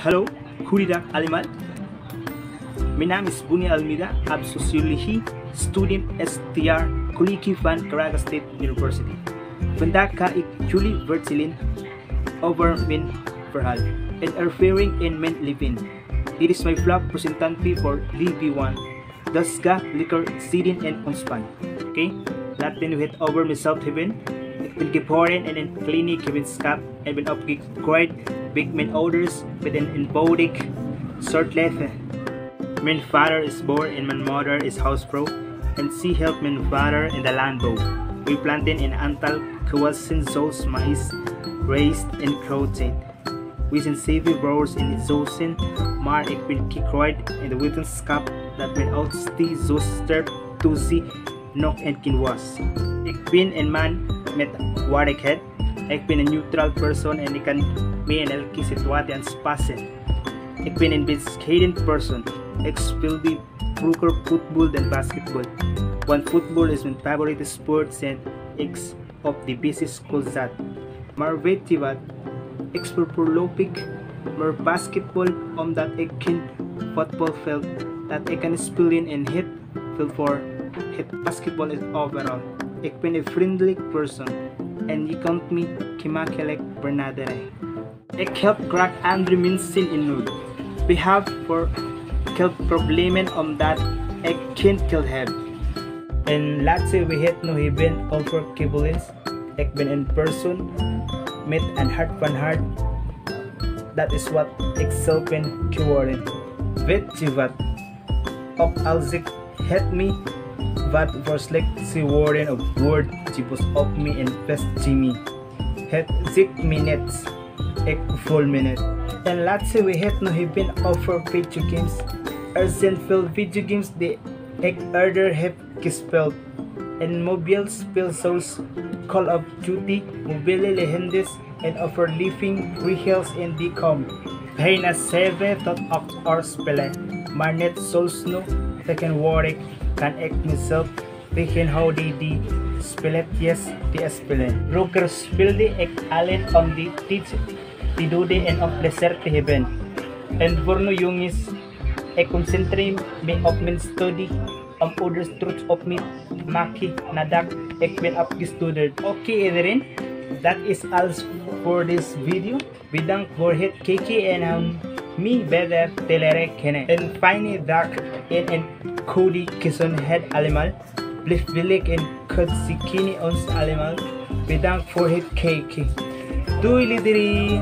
Hallo, goedendag allemaal. Mijn naam is Buni Almida, ab Sociologie, student STR, Kuliki van Caraga State University. Vandaag ga ik jullie vertellen over mijn verhaal en ervaring in mijn leven. Dit is mijn vlog presentante voor DB1. Dus ga lekker zitten en ontspannen. Oké? Okay? Laten we het over mezelf hebben. Ik ben geboren in een kleine gemeenschap en ben opgegroeid bij mijn ouders met een eenvoudig soort leven. Mijn vader is boer en mijn moeder is housevrouw en ze helpt mijn vader in de landbouw. We planten een aantal gewassen zoals maïs, rijst en groenten. We zijn zeven broers in Zozen, maar ik ben gegroeid in de wetenschap dat mijn oudste zuster Tuzi nog een kind was. Ik ben een man met waardigheid. Ik ben een neutraal persoon en ik kan mee in elke situatie aanpassen. Ik ben een bescheiden persoon. Ik speelde vroeger voetbal dan basketbal. Want voetbal is mijn favoriete sport en ik op de beste school zat. Maar weet je wat? Ik speel voorlopig maar basketbal omdat ik geen voetbalveld dat ik kan spelen in het veld voor het basketbal is overal. Ik ben een vriendelijk persoon en je kunt me gemakkelijk benaderen. Ik help graag andere mensen in nood. We hebben voor geldproblemen omdat ik geen geld heb. En laatste we het nog hebben over kabelings. Ik ben een persoon met een hart van hart. Dat is wat ik zelf ben geworden. Weet je wat? Ook als ik het me wat voor slechte woorden of woord die was op me and best Jimmy. Het six minutes, net. full minute. And. En laatste we het nog hebben over videogames. Er zijn veel videogames die ik eerder heb gespeeld. En mobiel spel zoals Call of Duty, Mobile Legends en Overliving Reheals in DCOM. Bijna 7 tot 8 uur spelen. Maar net zoals nu tegenwoordig kan ik mezelf tegenhouden die spelletjes te spelen. Vroeger speelde ik alleen om die tijd te doen en om plezier te hebben. En voor nu jongens, ik concentreer me op mijn studie om ouders trots op me te maken nadat ik ben afgestudeerd. Oké okay, iedereen, dat is alles voor deze video. Bedankt voor het kijken en om me beter te leren kennen. Een fijne dag en een goede gezondheid allemaal. Blijf willig en kutzikini ons allemaal. Bedankt voor het kijken. Doei!